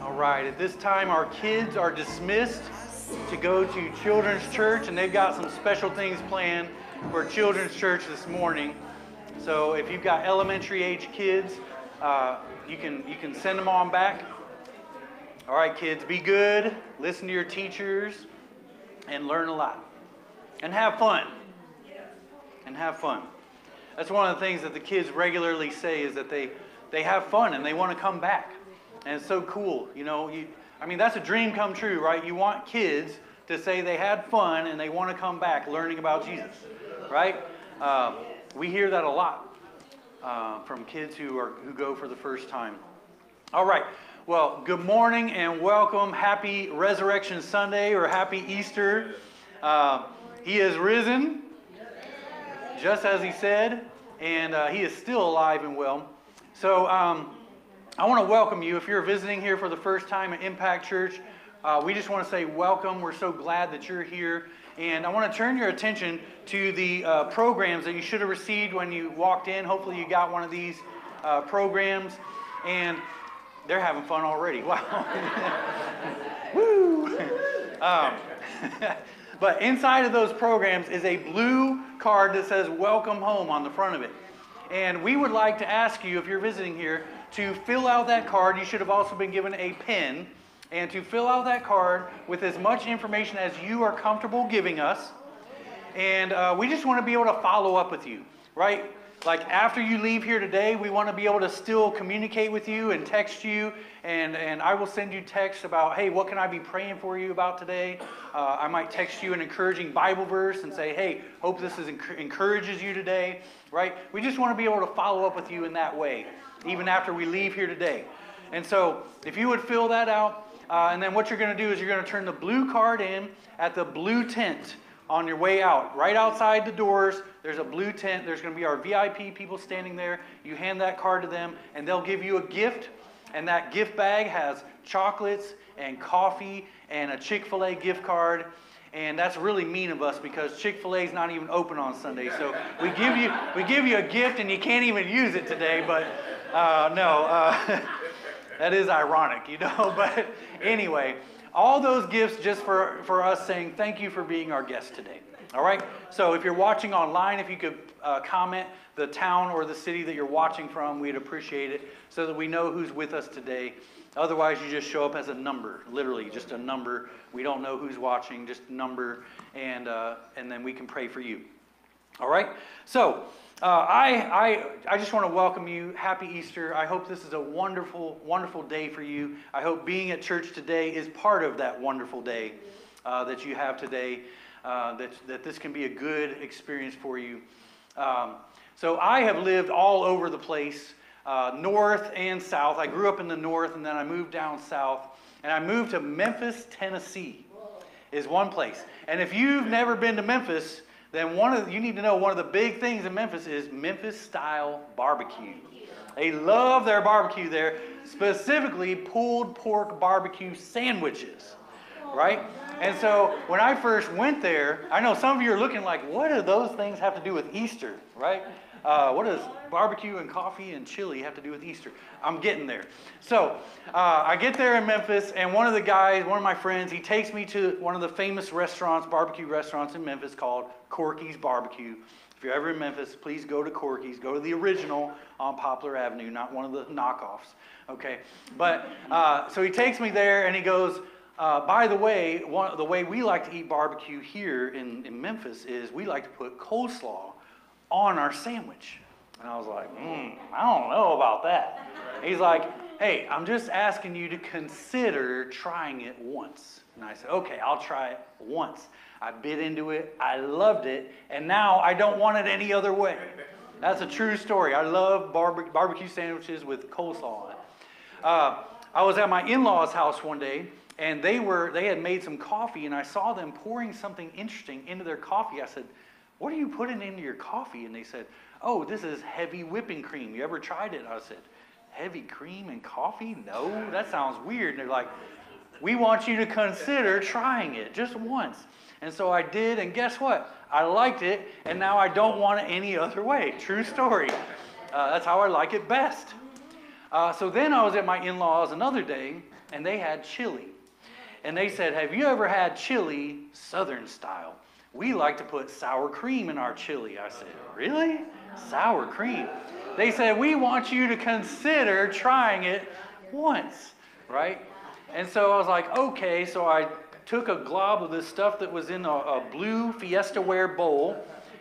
All right, at this time, our kids are dismissed to go to Children's Church, and they've got some special things planned for Children's Church this morning. So if you've got elementary age kids, uh, you, can, you can send them on back. All right, kids, be good, listen to your teachers, and learn a lot. And have fun. And have fun. That's one of the things that the kids regularly say is that they, they have fun and they want to come back. And it's so cool. You know, you, I mean, that's a dream come true, right? You want kids to say they had fun and they want to come back learning about Jesus, right? Uh, we hear that a lot uh, from kids who, are, who go for the first time. All right. Well, good morning and welcome. Happy Resurrection Sunday or happy Easter. Uh, he is risen, just as he said, and uh, he is still alive and well. So um, I want to welcome you. If you're visiting here for the first time at Impact Church, uh, we just want to say welcome. We're so glad that you're here. And I want to turn your attention to the uh, programs that you should have received when you walked in. Hopefully, you got one of these uh, programs. And they're having fun already. Wow. Woo! Um, but inside of those programs is a blue card that says Welcome Home on the front of it. And we would like to ask you, if you're visiting here, to fill out that card. You should have also been given a pen. And to fill out that card with as much information as you are comfortable giving us. And uh, we just want to be able to follow up with you, right? Like after you leave here today, we want to be able to still communicate with you and text you. And, and I will send you texts about, hey, what can I be praying for you about today? Uh, I might text you an encouraging Bible verse and say, hey, hope this is enc- encourages you today, right? We just want to be able to follow up with you in that way, even after we leave here today. And so if you would fill that out, uh, and then what you're going to do is you're going to turn the blue card in at the blue tent on your way out. Right outside the doors, there's a blue tent. There's going to be our VIP people standing there. You hand that card to them, and they'll give you a gift. And that gift bag has chocolates and coffee and a Chick fil A gift card. And that's really mean of us because Chick Fil A is not even open on Sunday. So we give you we give you a gift and you can't even use it today. But uh, no, uh, that is ironic, you know. But anyway, all those gifts just for, for us saying thank you for being our guest today. All right? So if you're watching online, if you could uh, comment the town or the city that you're watching from, we'd appreciate it so that we know who's with us today. Otherwise, you just show up as a number, literally, just a number. We don't know who's watching, just number, and, uh, and then we can pray for you. All right? So, uh, I, I, I just want to welcome you. Happy Easter. I hope this is a wonderful, wonderful day for you. I hope being at church today is part of that wonderful day uh, that you have today, uh, that, that this can be a good experience for you. Um, so, I have lived all over the place, uh, north and south. I grew up in the north and then I moved down south. And I moved to Memphis, Tennessee, is one place. And if you've never been to Memphis, then one of the, you need to know one of the big things in Memphis is Memphis style barbecue. They love their barbecue there, specifically pulled pork barbecue sandwiches, right? And so when I first went there, I know some of you are looking like, what do those things have to do with Easter, right? Uh, what does barbecue and coffee and chili have to do with Easter? I'm getting there. So uh, I get there in Memphis, and one of the guys, one of my friends, he takes me to one of the famous restaurants, barbecue restaurants in Memphis called Corky's Barbecue. If you're ever in Memphis, please go to Corky's. Go to the original on Poplar Avenue, not one of the knockoffs. Okay, but uh, so he takes me there, and he goes. Uh, by the way, one, the way we like to eat barbecue here in, in Memphis is we like to put coleslaw on our sandwich. And I was like, hmm, I don't know about that. He's like, hey, I'm just asking you to consider trying it once. And I said, okay, I'll try it once. I bit into it, I loved it, and now I don't want it any other way. That's a true story. I love barbe- barbecue sandwiches with coleslaw on it. Uh, I was at my in-laws' house one day, and they were they had made some coffee, and I saw them pouring something interesting into their coffee. I said, "What are you putting into your coffee?" And they said, "Oh, this is heavy whipping cream. You ever tried it?" I said, "Heavy cream and coffee? No, that sounds weird." And they're like, we want you to consider trying it just once. And so I did, and guess what? I liked it, and now I don't want it any other way. True story. Uh, that's how I like it best. Uh, so then I was at my in laws another day, and they had chili. And they said, Have you ever had chili Southern style? We like to put sour cream in our chili. I said, Really? Sour cream? They said, We want you to consider trying it once, right? And so I was like, Okay. So I took a glob of this stuff that was in a, a blue Fiesta ware bowl,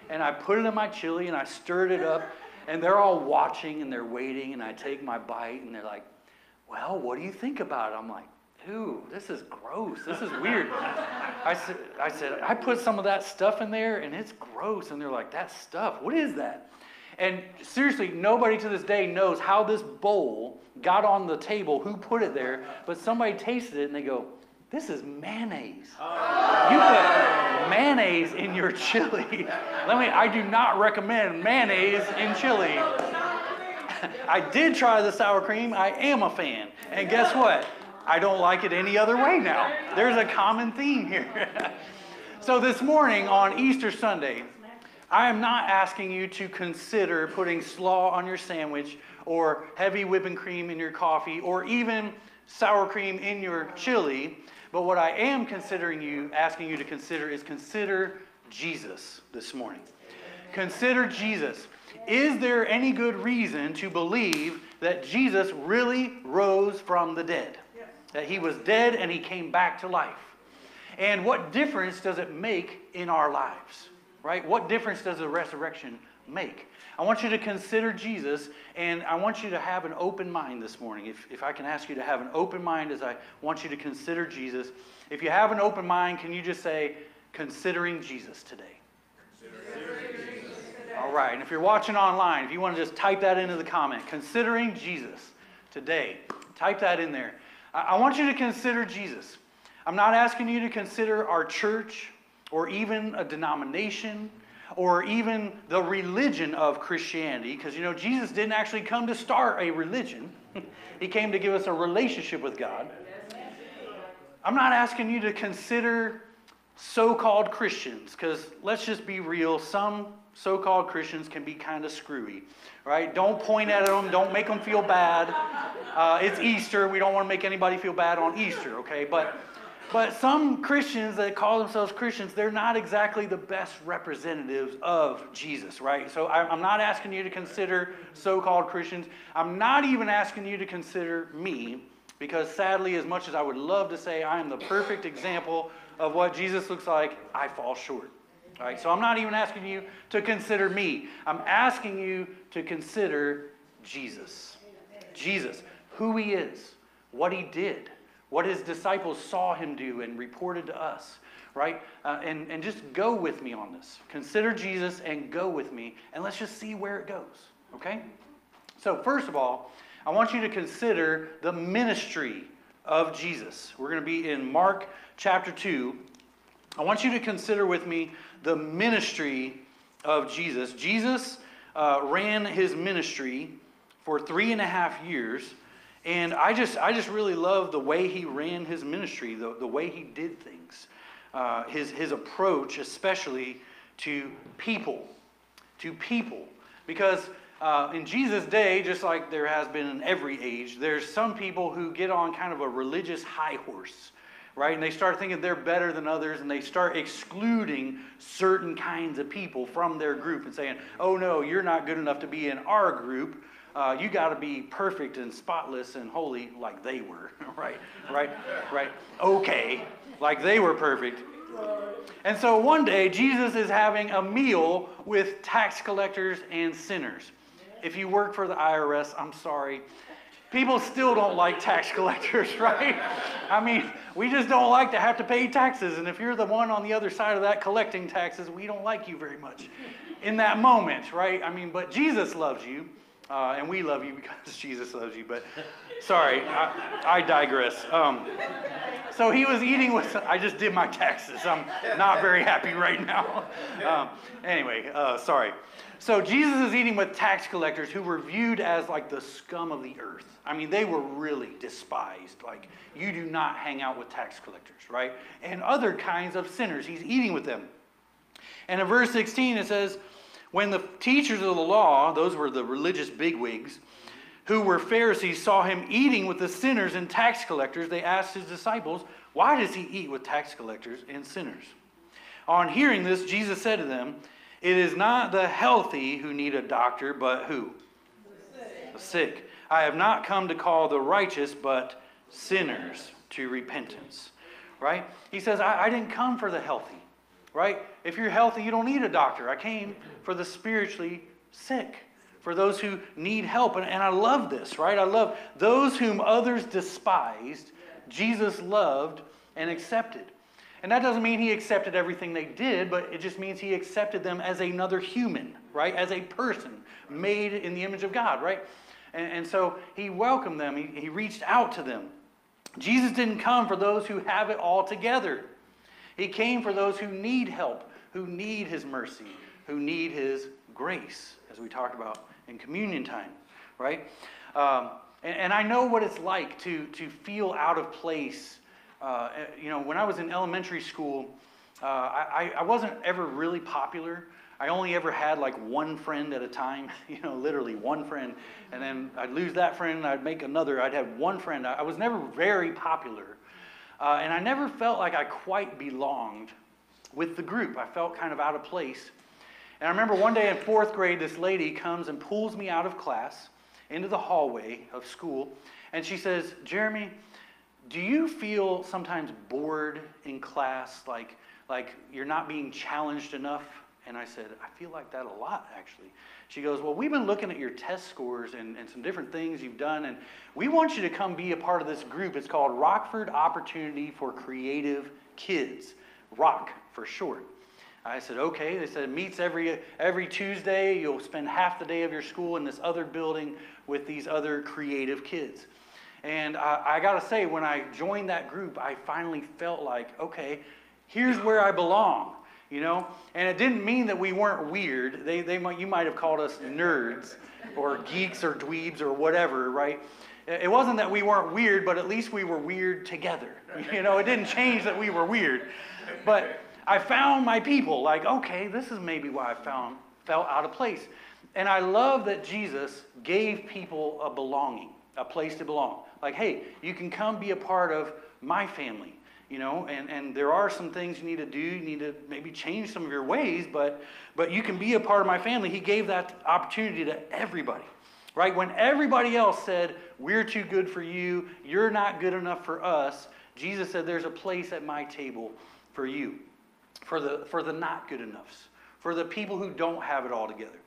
and I put it in my chili and I stirred it up. And they're all watching and they're waiting, and I take my bite, and they're like, Well, what do you think about it? I'm like, Ew, this is gross. This is weird. I said, I said, I put some of that stuff in there and it's gross. And they're like, that stuff, what is that? And seriously, nobody to this day knows how this bowl got on the table, who put it there, but somebody tasted it and they go, this is mayonnaise. Oh. You put mayonnaise in your chili. Let me, I do not recommend mayonnaise in chili. I did try the sour cream. I am a fan. And guess what? I don't like it any other way now. There's a common theme here. so this morning on Easter Sunday, I am not asking you to consider putting slaw on your sandwich or heavy whipping cream in your coffee or even sour cream in your chili. But what I am considering you, asking you to consider is consider Jesus this morning. Consider Jesus. Is there any good reason to believe that Jesus really rose from the dead? that he was dead and he came back to life. And what difference does it make in our lives? Right? What difference does the resurrection make? I want you to consider Jesus, and I want you to have an open mind this morning. If, if I can ask you to have an open mind as I want you to consider Jesus. If you have an open mind, can you just say, considering Jesus today? Considering Jesus today. All right. And if you're watching online, if you want to just type that into the comment, considering Jesus today, type that in there. I want you to consider Jesus. I'm not asking you to consider our church or even a denomination or even the religion of Christianity, because you know, Jesus didn't actually come to start a religion, He came to give us a relationship with God. I'm not asking you to consider so called Christians, because let's just be real, some so called Christians can be kind of screwy, right? Don't point at them, don't make them feel bad. Uh, it's Easter. We don't want to make anybody feel bad on Easter, okay? But, but some Christians that call themselves Christians, they're not exactly the best representatives of Jesus, right? So I'm not asking you to consider so called Christians. I'm not even asking you to consider me, because sadly, as much as I would love to say I am the perfect example of what Jesus looks like, I fall short. All right, so I'm not even asking you to consider me. I'm asking you to consider Jesus. Jesus, who he is, what he did, what his disciples saw him do and reported to us, right? Uh, and, and just go with me on this. Consider Jesus and go with me, and let's just see where it goes, okay? So, first of all, I want you to consider the ministry of Jesus. We're going to be in Mark chapter 2. I want you to consider with me the ministry of Jesus. Jesus uh, ran his ministry for three and a half years. And I just, I just really love the way he ran his ministry, the, the way he did things, uh, his, his approach, especially to people. To people. Because uh, in Jesus' day, just like there has been in every age, there's some people who get on kind of a religious high horse right? And they start thinking they're better than others and they start excluding certain kinds of people from their group and saying, oh no, you're not good enough to be in our group. Uh, you got to be perfect and spotless and holy like they were, right? Right? Right? Okay, like they were perfect. And so one day, Jesus is having a meal with tax collectors and sinners. If you work for the IRS, I'm sorry. People still don't like tax collectors, right? I mean, we just don't like to have to pay taxes. And if you're the one on the other side of that collecting taxes, we don't like you very much in that moment, right? I mean, but Jesus loves you Uh, and we love you because Jesus loves you, but sorry, I, I digress. Um, so he was eating with, I just did my taxes. I'm not very happy right now. Um, anyway, uh, sorry. So Jesus is eating with tax collectors who were viewed as like the scum of the earth. I mean, they were really despised. Like, you do not hang out with tax collectors, right? And other kinds of sinners. He's eating with them. And in verse 16, it says, When the teachers of the law, those were the religious bigwigs, who were Pharisees, saw him eating with the sinners and tax collectors, they asked his disciples, Why does he eat with tax collectors and sinners? On hearing this, Jesus said to them, It is not the healthy who need a doctor, but who? The sick. Sick. I have not come to call the righteous, but sinners to repentance. Right? He says, I, I didn't come for the healthy right? If you're healthy, you don't need a doctor. I came for the spiritually sick, for those who need help. And, and I love this, right? I love those whom others despised, Jesus loved and accepted. And that doesn't mean he accepted everything they did, but it just means he accepted them as another human, right? As a person made in the image of God, right? And, and so he welcomed them, he, he reached out to them. Jesus didn't come for those who have it all together. He came for those who need help, who need His mercy, who need His grace, as we talked about in communion time, right? Um, and, and, I know what it's like to, to feel out of place. Uh, you know, when I was in elementary school, uh, I, I wasn't ever really popular. I only ever had like one friend at a time, you know, literally one friend. And then I'd lose that friend, I'd make another. I'd have one friend. I was never very popular. Uh, and I never felt like I quite belonged with the group. I felt kind of out of place. And I remember one day in fourth grade, this lady comes and pulls me out of class into the hallway of school. And she says, Jeremy, do you feel sometimes bored in class, like, like you're not being challenged enough? And I said, I feel like that a lot, actually. She goes, Well, we've been looking at your test scores and, and some different things you've done, and we want you to come be a part of this group. It's called Rockford Opportunity for Creative Kids, ROCK for short. I said, okay. They said it meets every every Tuesday. You'll spend half the day of your school in this other building with these other creative kids. And I, I got to say, when I joined that group, I finally felt like, okay, here's where I belong you know? And it didn't mean that we weren't weird. They, they might, you might have called us nerds or geeks or dweebs or whatever, right? It wasn't that we weren't weird, but at least we were weird together. You know, it didn't change that we were weird. But I found my people, like, okay, this is maybe why I found felt out of place. And I love that Jesus gave people a belonging, a place to belong. Like, hey, you can come be a part of my family you know and, and there are some things you need to do. You need to maybe change some of your ways but but you can be a part of my family. He gave that opportunity to everybody right? When everybody else said we're too good for you. You're not good enough for us jesus said there's a place at my table for you for the for the not good enoughs for the people who don't have it all together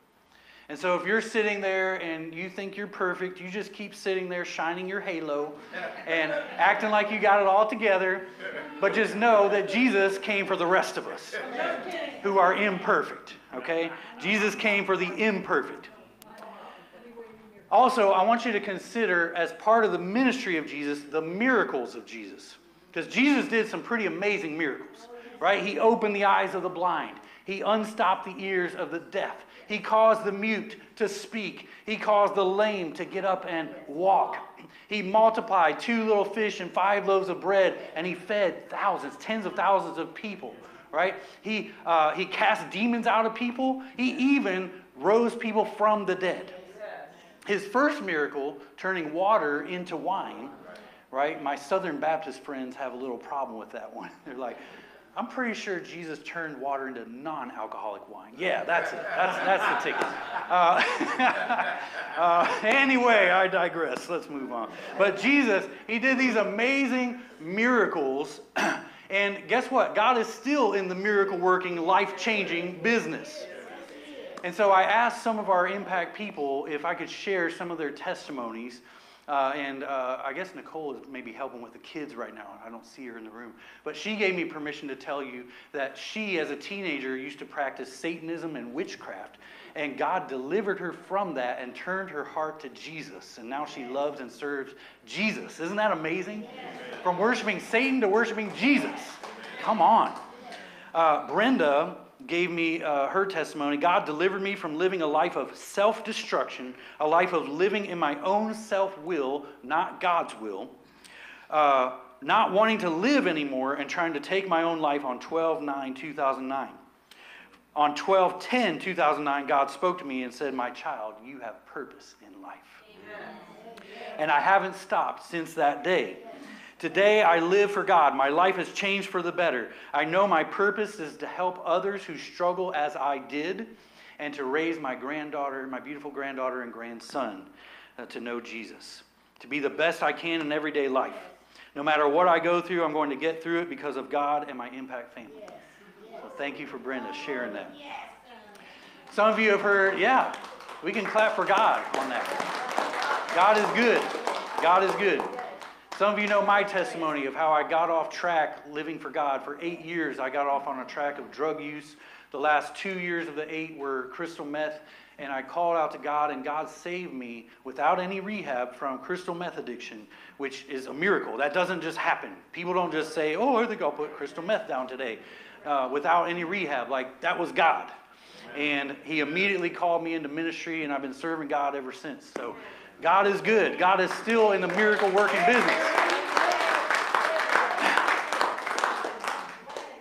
and so if you're sitting there and you think you're perfect, you just keep sitting there shining your halo and acting like you got it all together. But just know that Jesus came for the rest of us who are imperfect, okay? Jesus came for the imperfect. Also, I want you to consider as part of the ministry of Jesus the miracles of Jesus. Because Jesus did some pretty amazing miracles, right? He opened the eyes of the blind. He unstopped the ears of the deaf. He caused the mute to speak. He caused the lame to get up and walk. He multiplied two little fish and five loaves of bread, and he fed thousands, tens of thousands of people, right? He, uh, he cast demons out of people. He even rose people from the dead. His first miracle, turning water into wine, right? My Southern Baptist friends have a little problem with that one. They're like, I'm pretty sure Jesus turned water into non-alcoholic wine. Yeah, that's it. That's, that's the ticket. Uh, uh, anyway, I digress. Let's move on. But Jesus, he did these amazing miracles. And guess what? God is still in the miracle working, life changing business. And so I asked some of our impact people if I could share some of their testimonies Uh, and uh, I guess Nicole is maybe helping with the kids right now. I don't see her in the room. But she gave me permission to tell you that she, as a teenager, used to practice Satanism and witchcraft. And God delivered her from that and turned her heart to Jesus. And now she loves and serves Jesus. Isn't that amazing? From worshiping Satan to worshiping Jesus. Come on. Uh, Brenda gave me uh, her testimony. God delivered me from living a life of self destruction, a life of living in my own self will, not God's will, uh, not wanting to live anymore, and trying to take my own life on 12 9 2009. On 12 10 2009, God spoke to me and said, My child, you have purpose in life. Amen. And I haven't stopped since that day. Today I live for God. My life has changed for the better. I know my purpose is to help others who struggle as I did and to raise my granddaughter, my beautiful granddaughter and grandson uh, to know Jesus, to be the best I can in everyday life. No matter what I go through, I'm going to get through it because of God and my impact family. So thank you for Brenda sharing that. Some of you have heard, yeah, we can clap for God on that. God is good. God is good. Some of you know my testimony of how I got off track living for God. For eight years, I got off on a track of drug use. The last two years of the eight were crystal meth, and I called out to God, and God saved me without any rehab from crystal meth addiction, which is a miracle. That doesn't just happen. People don't just say, Oh, I think I'll put crystal meth down today uh, without any rehab. Like, that was God. And He immediately called me into ministry, and I've been serving God ever since. So, God is good. God is still in the miracle working business.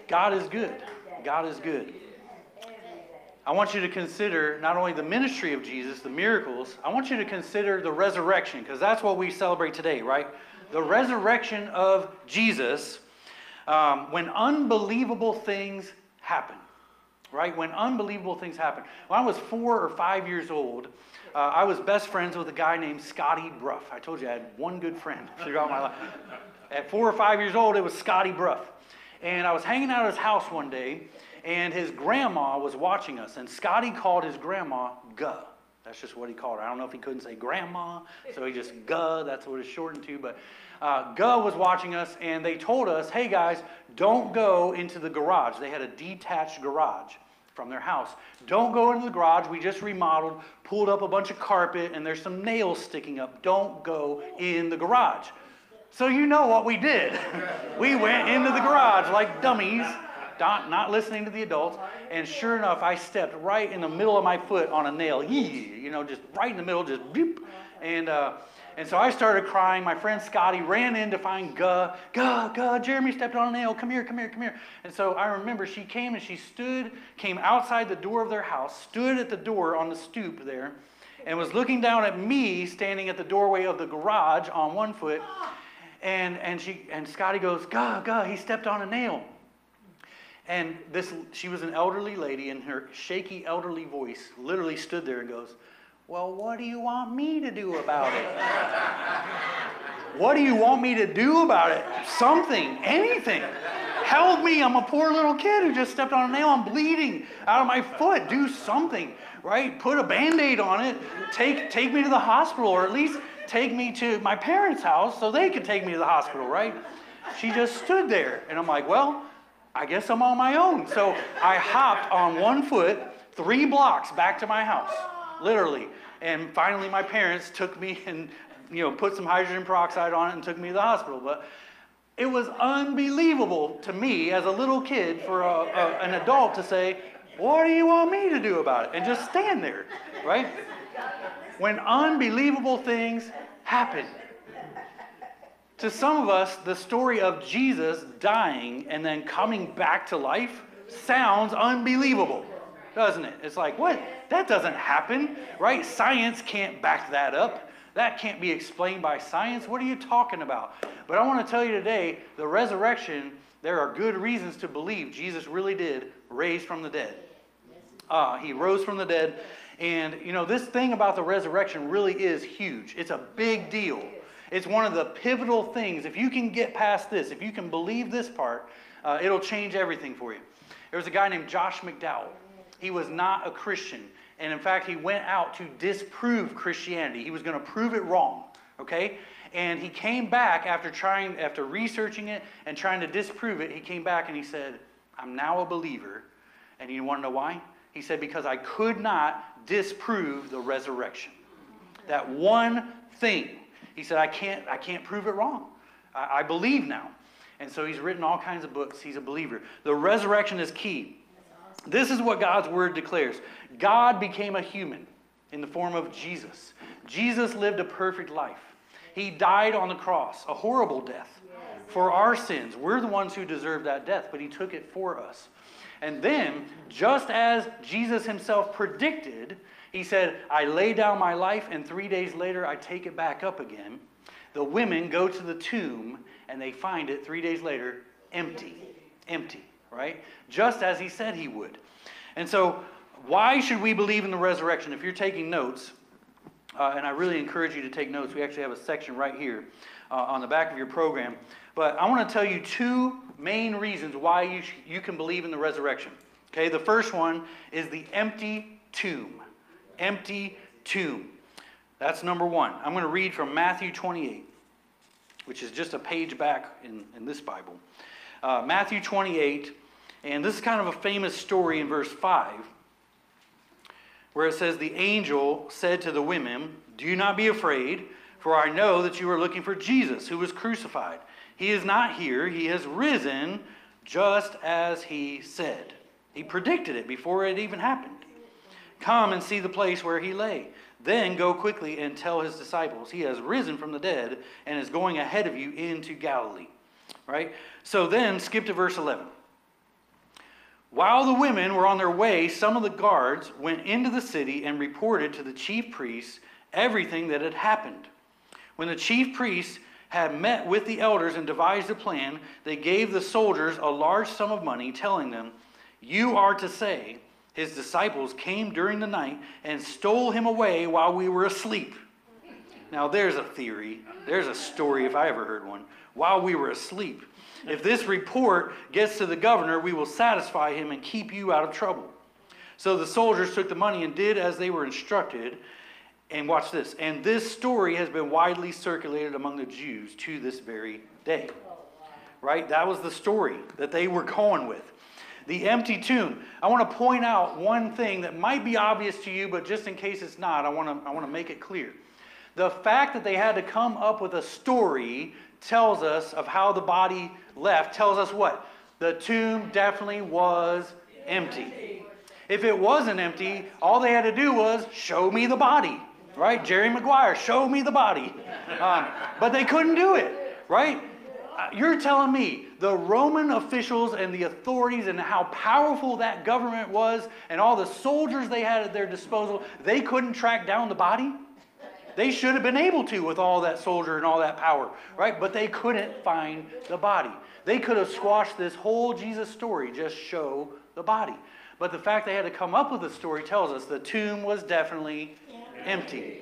God is good. God is good. I want you to consider not only the ministry of Jesus, the miracles, I want you to consider the resurrection, because that's what we celebrate today, right? The resurrection of Jesus um, when unbelievable things happen, right? When unbelievable things happen. When I was four or five years old, uh, I was best friends with a guy named Scotty Bruff. I told you I had one good friend throughout my life. At four or five years old, it was Scotty Bruff. And I was hanging out at his house one day, and his grandma was watching us. And Scotty called his grandma Guh. That's just what he called her. I don't know if he couldn't say grandma, so he just Guh, that's what it's shortened to. But uh, Guh was watching us, and they told us, hey guys, don't go into the garage. They had a detached garage from their house. Don't go into the garage. We just remodeled, pulled up a bunch of carpet, and there's some nails sticking up. Don't go in the garage. So you know what we did. we went into the garage like dummies, not, not listening to the adults. And sure enough, I stepped right in the middle of my foot on a nail. Yee, you know, just right in the middle, just beep. And uh, and so I started crying. My friend Scotty ran in to find Guh. Guh, Guh, Jeremy stepped on a nail. Come here, come here, come here. And so I remember she came and she stood, came outside the door of their house, stood at the door on the stoop there, and was looking down at me standing at the doorway of the garage on one foot. And, and, she, and Scotty goes, Guh, Guh, he stepped on a nail. And this, she was an elderly lady, and her shaky elderly voice literally stood there and goes, well, what do you want me to do about it? what do you want me to do about it? Something, anything. Help me. I'm a poor little kid who just stepped on a nail. I'm bleeding out of my foot. Do something, right? Put a band aid on it. Take, take me to the hospital, or at least take me to my parents' house so they could take me to the hospital, right? She just stood there. And I'm like, well, I guess I'm on my own. So I hopped on one foot three blocks back to my house, literally. And finally, my parents took me and you know put some hydrogen peroxide on it and took me to the hospital. But it was unbelievable to me as a little kid for a, a, an adult to say, "What do you want me to do about it?" and just stand there, right? When unbelievable things happen. To some of us, the story of Jesus dying and then coming back to life sounds unbelievable doesn't it? It's like, what? That doesn't happen, right? Science can't back that up. That can't be explained by science. What are you talking about? But I want to tell you today the resurrection, there are good reasons to believe Jesus really did raise from the dead. Uh, he rose from the dead. And, you know, this thing about the resurrection really is huge. It's a big deal. It's one of the pivotal things. If you can get past this, if you can believe this part, uh, it'll change everything for you. There was a guy named Josh McDowell. He was not a Christian. And in fact, he went out to disprove Christianity. He was going to prove it wrong. Okay? And he came back after trying, after researching it and trying to disprove it, he came back and he said, I'm now a believer. And you want to know why? He said, Because I could not disprove the resurrection. That one thing. He said, I can't, I can't prove it wrong. I, I believe now. And so he's written all kinds of books. He's a believer. The resurrection is key. This is what God's word declares God became a human in the form of Jesus. Jesus lived a perfect life. He died on the cross, a horrible death for our sins. We're the ones who deserve that death, but he took it for us. And then, just as Jesus himself predicted, he said, I lay down my life, and three days later I take it back up again. The women go to the tomb, and they find it three days later empty. Empty, right? Just as he said he would. And so, why should we believe in the resurrection? If you're taking notes, uh, and I really encourage you to take notes, we actually have a section right here uh, on the back of your program. But I want to tell you two main reasons why you, sh- you can believe in the resurrection. Okay, the first one is the empty tomb. Empty tomb. That's number one. I'm going to read from Matthew 28, which is just a page back in, in this Bible. Uh, Matthew 28, and this is kind of a famous story in verse 5, where it says, The angel said to the women, Do not be afraid, for I know that you are looking for Jesus, who was crucified. He is not here, he has risen just as he said. He predicted it before it even happened. Come and see the place where he lay. Then go quickly and tell his disciples, He has risen from the dead and is going ahead of you into Galilee. Right? So then, skip to verse 11. While the women were on their way, some of the guards went into the city and reported to the chief priests everything that had happened. When the chief priests had met with the elders and devised a plan, they gave the soldiers a large sum of money, telling them, You are to say, his disciples came during the night and stole him away while we were asleep. Now, there's a theory, there's a story if I ever heard one, while we were asleep. If this report gets to the governor, we will satisfy him and keep you out of trouble. So the soldiers took the money and did as they were instructed. And watch this. And this story has been widely circulated among the Jews to this very day. Right? That was the story that they were going with. The empty tomb. I want to point out one thing that might be obvious to you, but just in case it's not, I want to, I want to make it clear. The fact that they had to come up with a story tells us of how the body left, tells us what? The tomb definitely was empty. If it wasn't empty, all they had to do was show me the body, right? Jerry Maguire, show me the body. Um, but they couldn't do it, right? Uh, You're telling me the Roman officials and the authorities and how powerful that government was and all the soldiers they had at their disposal, they couldn't track down the body? They should have been able to with all that soldier and all that power, right? But they couldn't find the body. They could have squashed this whole Jesus story, just show the body. But the fact they had to come up with a story tells us the tomb was definitely empty.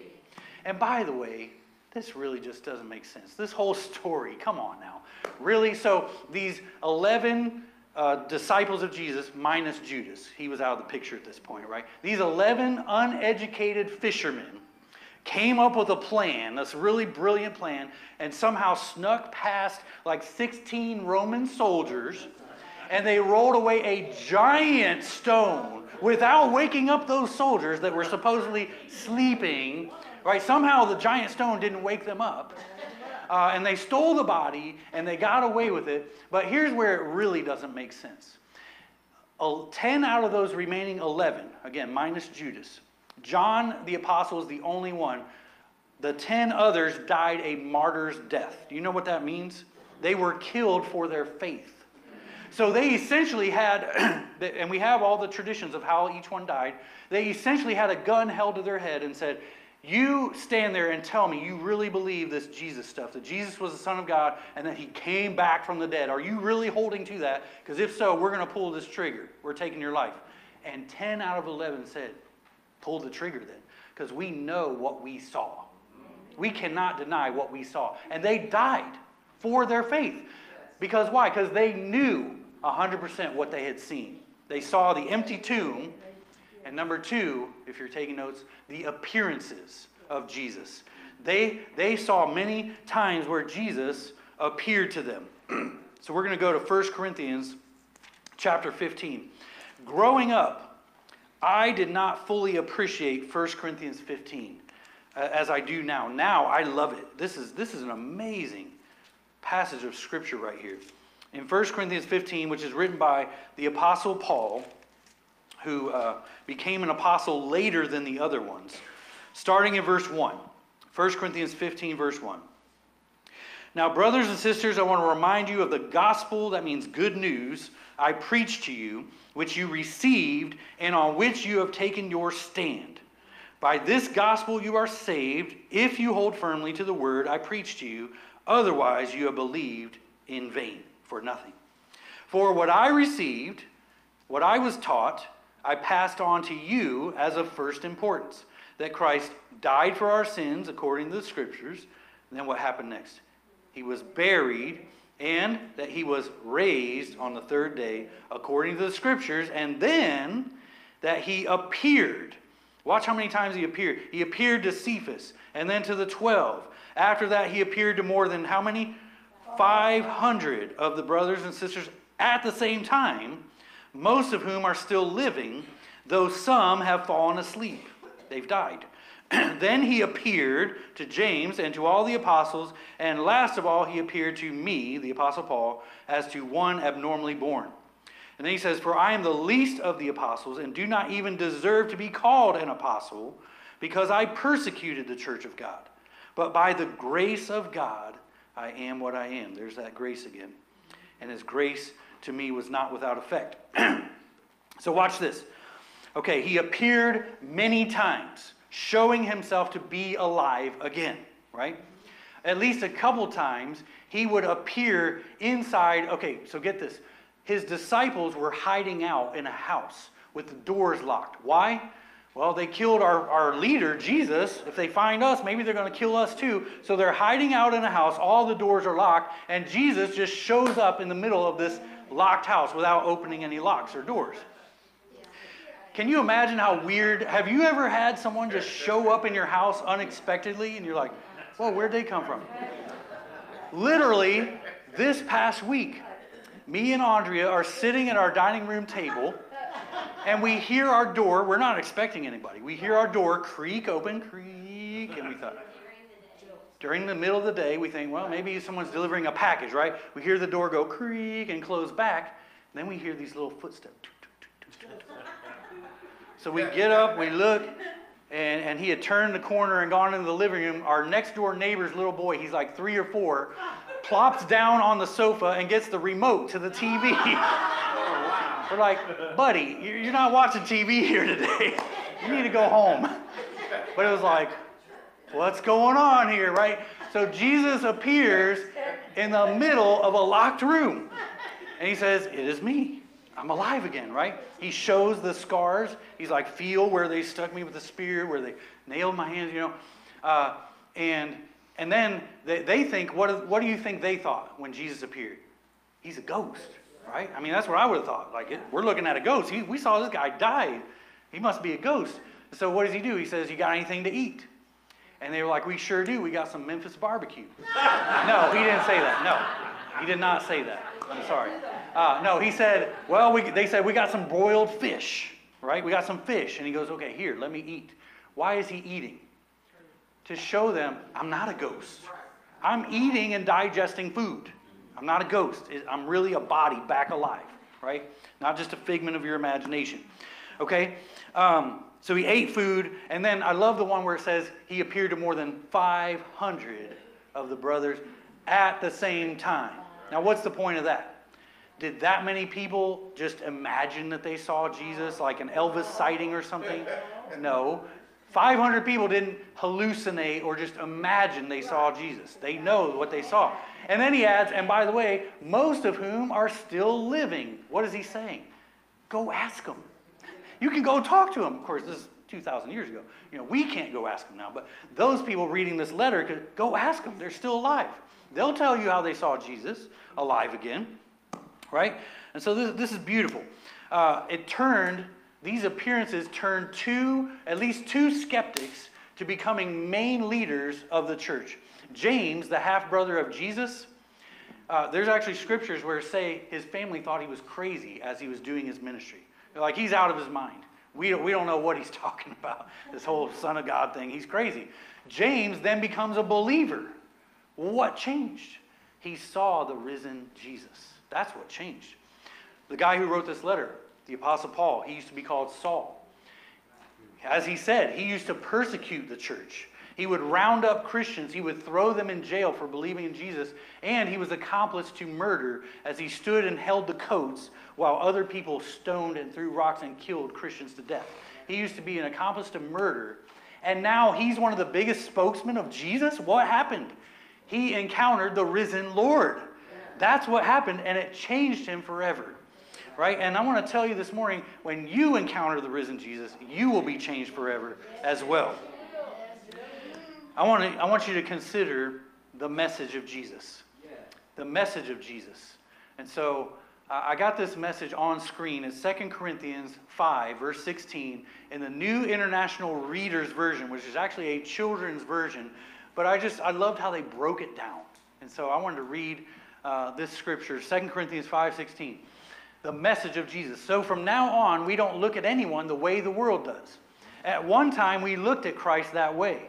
And by the way, this really just doesn't make sense. This whole story, come on now. Really? So these 11 uh, disciples of Jesus, minus Judas, he was out of the picture at this point, right? These 11 uneducated fishermen came up with a plan, this really brilliant plan, and somehow snuck past like 16 Roman soldiers, and they rolled away a giant stone without waking up those soldiers that were supposedly sleeping. Right? Somehow the giant stone didn't wake them up. Uh, and they stole the body and they got away with it. But here's where it really doesn't make sense. Uh, 10 out of those remaining 11, again, minus Judas, John the apostle is the only one. The 10 others died a martyr's death. Do you know what that means? They were killed for their faith. So they essentially had, and we have all the traditions of how each one died, they essentially had a gun held to their head and said, You stand there and tell me you really believe this Jesus stuff, that Jesus was the Son of God and that he came back from the dead. Are you really holding to that? Because if so, we're going to pull this trigger. We're taking your life. And 10 out of 11 said, Pull the trigger then, because we know what we saw. We cannot deny what we saw. And they died for their faith. Because why? Because they knew 100% what they had seen. They saw the empty tomb. And number two, if you're taking notes, the appearances of Jesus. they, they saw many times where Jesus appeared to them. so we're going to go to 1 Corinthians chapter 15. Growing up, I did not fully appreciate 1 Corinthians 15 uh, as I do now. Now I love it. This is, this is an amazing passage of scripture right here. In 1 Corinthians 15, which is written by the Apostle Paul, who uh, became an apostle later than the other ones, starting in verse 1. 1 Corinthians 15, verse 1. Now, brothers and sisters, I want to remind you of the gospel, that means good news, I preached to you, which you received, and on which you have taken your stand. By this gospel you are saved, if you hold firmly to the word I preached to you, otherwise you have believed in vain for nothing. For what I received, what I was taught, I passed on to you as of first importance that Christ died for our sins according to the scriptures. And then what happened next? He was buried and that he was raised on the third day according to the scriptures, and then that he appeared. Watch how many times he appeared. He appeared to Cephas and then to the 12. After that, he appeared to more than how many? 500 of the brothers and sisters at the same time, most of whom are still living, though some have fallen asleep. They've died. then he appeared to James and to all the apostles, and last of all, he appeared to me, the apostle Paul, as to one abnormally born. And then he says, For I am the least of the apostles, and do not even deserve to be called an apostle, because I persecuted the church of God. But by the grace of God, I am what I am. There's that grace again. And his grace to me was not without effect. so watch this. Okay, he appeared many times showing himself to be alive again, right? At least a couple times, he would appear inside. Okay, so get this. His disciples were hiding out in a house with the doors locked. Why? Well, they killed our, our leader, Jesus. If they find us, maybe they're going to kill us too. So they're hiding out in a house. All the doors are locked. And Jesus just shows up in the middle of this locked house without opening any locks or doors. Can you imagine how weird? Have you ever had someone just show up in your house unexpectedly and you're like, well, where'd they come from? Literally, this past week, me and Andrea are sitting at our dining room table and we hear our door. We're not expecting anybody. We hear our door creak open, creak, and we thought, during the middle of the day, we think, well, maybe someone's delivering a package, right? We hear the door go creak and close back. And then we hear these little footsteps. So we get up, we look, and, and he had turned the corner and gone into the living room. Our next door neighbor's little boy, he's like three or four, plops down on the sofa and gets the remote to the TV. Oh, We're like, buddy, you're not watching TV here today. You need to go home. But it was like, what's going on here, right? So Jesus appears in the middle of a locked room. And he says, It is me. I'm alive again, right? He shows the scars. He's like, feel where they stuck me with the spear, where they nailed my hands, you know. Uh, and and then they, they think, what, what do you think they thought when Jesus appeared? He's a ghost, right? I mean, that's what I would have thought. Like, it, we're looking at a ghost. He, we saw this guy die. He must be a ghost. So what does he do? He says, You got anything to eat? And they were like, We sure do. We got some Memphis barbecue. no, he didn't say that. No, he did not say that. I'm sorry. Uh, no, he said, well, we, they said, we got some broiled fish, right? We got some fish. And he goes, okay, here, let me eat. Why is he eating? To show them, I'm not a ghost. I'm eating and digesting food. I'm not a ghost. I'm really a body back alive, right? Not just a figment of your imagination. Okay? Um, so he ate food, and then I love the one where it says he appeared to more than 500 of the brothers at the same time. Now, what's the point of that? Did that many people just imagine that they saw Jesus, like an Elvis sighting or something? No. 500 people didn't hallucinate or just imagine they saw Jesus. They know what they saw. And then he adds, and by the way, most of whom are still living. What is he saying? Go ask them. You can go talk to them. Of course, this is 2,000 years ago. You know, we can't go ask them now, but those people reading this letter could go ask them. They're still alive. They'll tell you how they saw Jesus alive again, right? And so this, this is beautiful. Uh, it turned, these appearances turned two, at least two skeptics to becoming main leaders of the church. James, the half brother of Jesus, uh, there's actually scriptures where say his family thought he was crazy as he was doing his ministry. They're like, he's out of his mind. We we don't know what he's talking about, this whole Son of God thing. He's crazy. James then becomes a believer. What changed? He saw the risen Jesus. That's what changed. The guy who wrote this letter, the Apostle Paul, he used to be called Saul. As he said, he used to persecute the church. He would round up Christians, he would throw them in jail for believing in Jesus, and he was accomplice to murder as he stood and held the coats while other people stoned and threw rocks and killed Christians to death. He used to be an accomplice to murder, and now he's one of the biggest spokesmen of Jesus. What happened? He encountered the risen Lord. That's what happened, and it changed him forever right? And I want to tell you this morning when you encounter the risen Jesus, you will be changed forever as well. I want, to, I want you to consider the message of Jesus. The message of Jesus. And so I got this message on screen. It's 2 Corinthians 5, verse 16, in the New International Reader's Version, which is actually a children's version. But I just, I loved how they broke it down. And so I wanted to read uh, this scripture, 2 Corinthians 5.16, the message of Jesus. So from now on, we don't look at anyone the way the world does. At one time, we looked at Christ that way,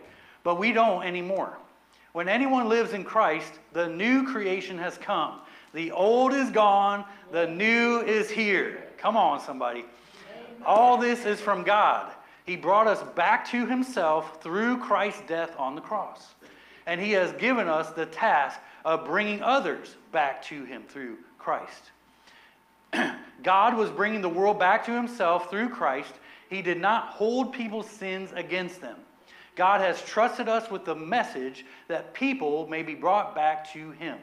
but we don't anymore. When anyone lives in Christ, the new creation has come. The old is gone, the new is here. Come on, somebody. All this is from God. He brought us back to Himself through Christ's death on the cross. And He has given us the task of bringing others back to Him through Christ. God was bringing the world back to himself through Christ. He did not hold people's sins against them. God has trusted us with the message that people may be brought back to him.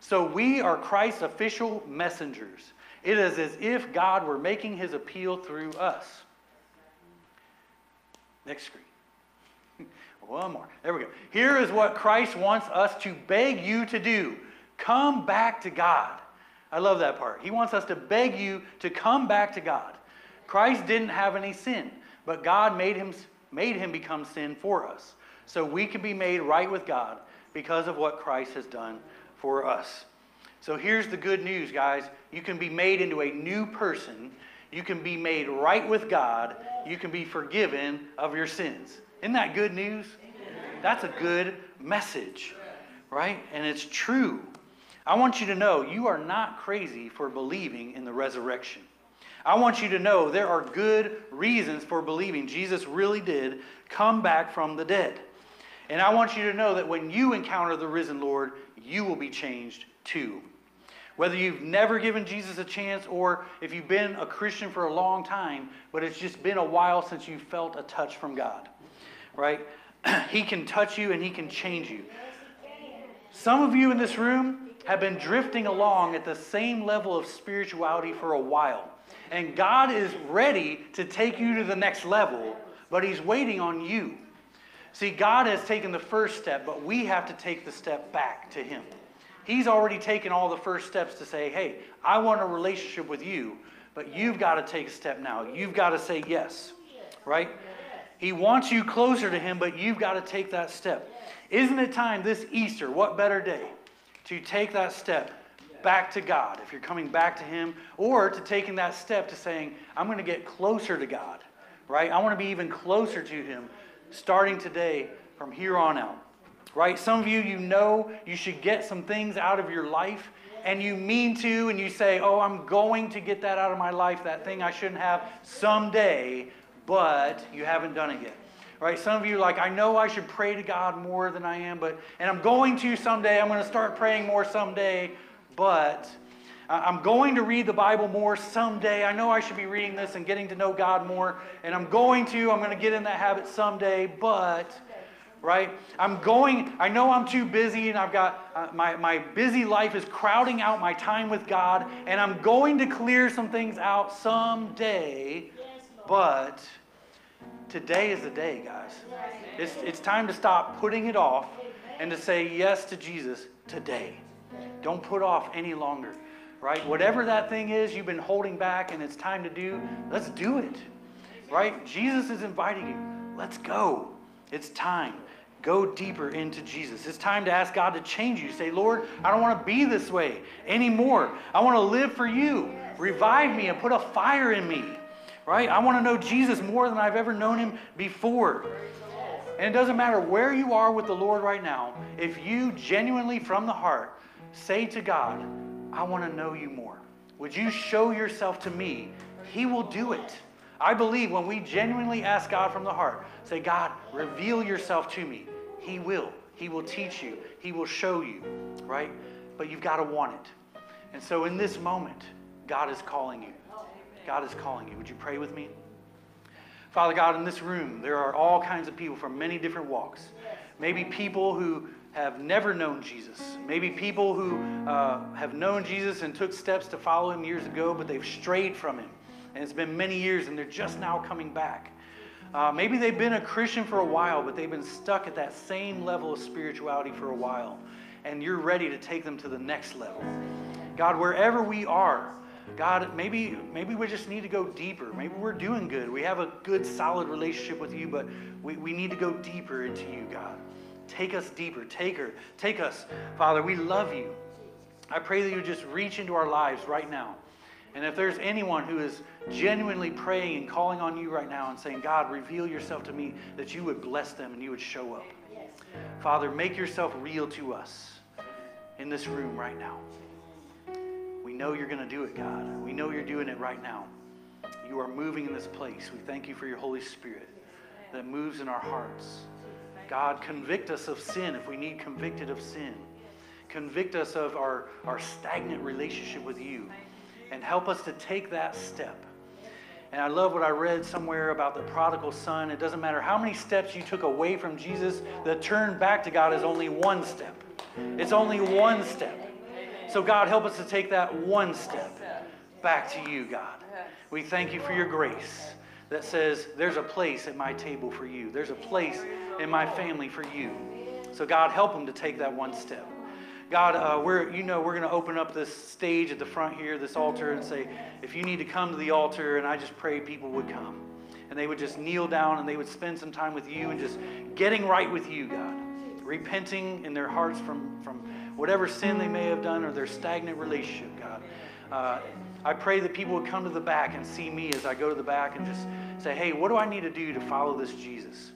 So we are Christ's official messengers. It is as if God were making his appeal through us. Next screen. One more. There we go. Here is what Christ wants us to beg you to do come back to God. I love that part. He wants us to beg you to come back to God. Christ didn't have any sin, but God made him, made him become sin for us. So we can be made right with God because of what Christ has done for us. So here's the good news, guys. You can be made into a new person. You can be made right with God. You can be forgiven of your sins. Isn't that good news? That's a good message, right? And it's true. I want you to know you are not crazy for believing in the resurrection. I want you to know there are good reasons for believing Jesus really did come back from the dead. And I want you to know that when you encounter the risen Lord, you will be changed too. Whether you've never given Jesus a chance or if you've been a Christian for a long time, but it's just been a while since you felt a touch from God, right? he can touch you and He can change you. Some of you in this room, have been drifting along at the same level of spirituality for a while. And God is ready to take you to the next level, but He's waiting on you. See, God has taken the first step, but we have to take the step back to Him. He's already taken all the first steps to say, hey, I want a relationship with you, but you've got to take a step now. You've got to say yes, right? He wants you closer to Him, but you've got to take that step. Isn't it time this Easter? What better day? to take that step back to God, if you're coming back to Him, or to taking that step to saying, I'm going to get closer to God, right? I want to be even closer to Him starting today from here on out, right? Some of you, you know you should get some things out of your life, and you mean to, and you say, Oh, I'm going to get that out of my life, that thing I shouldn't have someday, but you haven't done it yet right? Some of you like, I know I should pray to God more than I am, but, and I'm going to someday. I'm going to start praying more someday, but I'm going to read the Bible more someday. I know I should be reading this and getting to know God more, and I'm going to, I'm going to get in that habit someday, but, right? I'm going, I know I'm too busy and I've got, uh, my, my busy life is crowding out my time with God, and I'm going to clear some things out someday, but Today is the day, guys. It's, it's time to stop putting it off and to say yes to Jesus today. Don't put off any longer, right? Whatever that thing is you've been holding back and it's time to do, let's do it, right? Jesus is inviting you. Let's go. It's time. Go deeper into Jesus. It's time to ask God to change you. Say, Lord, I don't want to be this way anymore. I want to live for you. Revive me and put a fire in me. Right? I want to know Jesus more than I've ever known him before. And it doesn't matter where you are with the Lord right now, if you genuinely from the heart say to God, I want to know you more. Would you show yourself to me? He will do it. I believe when we genuinely ask God from the heart, say, God, reveal yourself to me, He will. He will teach you, He will show you, right? But you've got to want it. And so in this moment, God is calling you. God is calling you. Would you pray with me? Father God, in this room, there are all kinds of people from many different walks. Maybe people who have never known Jesus. Maybe people who uh, have known Jesus and took steps to follow him years ago, but they've strayed from him. And it's been many years and they're just now coming back. Uh, maybe they've been a Christian for a while, but they've been stuck at that same level of spirituality for a while. And you're ready to take them to the next level. God, wherever we are, God, maybe maybe we just need to go deeper. Maybe we're doing good. We have a good, solid relationship with you, but we, we need to go deeper into you, God. Take us deeper. Take her. Take us. Father, we love you. I pray that you just reach into our lives right now. And if there's anyone who is genuinely praying and calling on you right now and saying, God, reveal yourself to me, that you would bless them and you would show up. Father, make yourself real to us in this room right now. Know you're going to do it, God. We know you're doing it right now. You are moving in this place. We thank you for your Holy Spirit that moves in our hearts. God, convict us of sin if we need convicted of sin. Convict us of our, our stagnant relationship with you and help us to take that step. And I love what I read somewhere about the prodigal son. It doesn't matter how many steps you took away from Jesus, the turn back to God is only one step. It's only one step. So, God, help us to take that one step back to you, God. We thank you for your grace that says, There's a place at my table for you, there's a place in my family for you. So, God, help them to take that one step. God, uh, we're, you know, we're going to open up this stage at the front here, this altar, and say, if you need to come to the altar, and I just pray people would come. And they would just kneel down and they would spend some time with you and just getting right with you, God. Repenting in their hearts from, from whatever sin they may have done or their stagnant relationship, God. Uh, I pray that people would come to the back and see me as I go to the back and just say, hey, what do I need to do to follow this Jesus?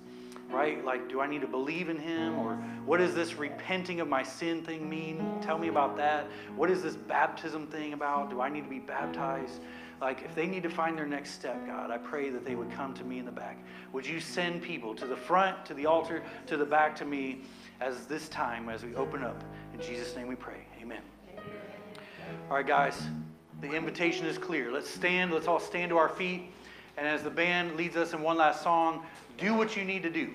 right? Like, do I need to believe in him? Or what does this repenting of my sin thing mean? Tell me about that. What is this baptism thing about? Do I need to be baptized? Like, if they need to find their next step, God, I pray that they would come to me in the back. Would you send people to the front, to the altar, to the back to me as this time, as we open up? In Jesus' name we pray. Amen. All right, guys, the invitation is clear. Let's stand. Let's all stand to our feet. And as the band leads us in one last song, do what you need to do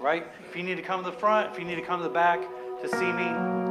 right? If you need to come to the front, if you need to come to the back to see me,